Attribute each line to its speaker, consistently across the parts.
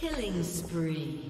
Speaker 1: Killing spree.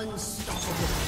Speaker 1: Unstoppable.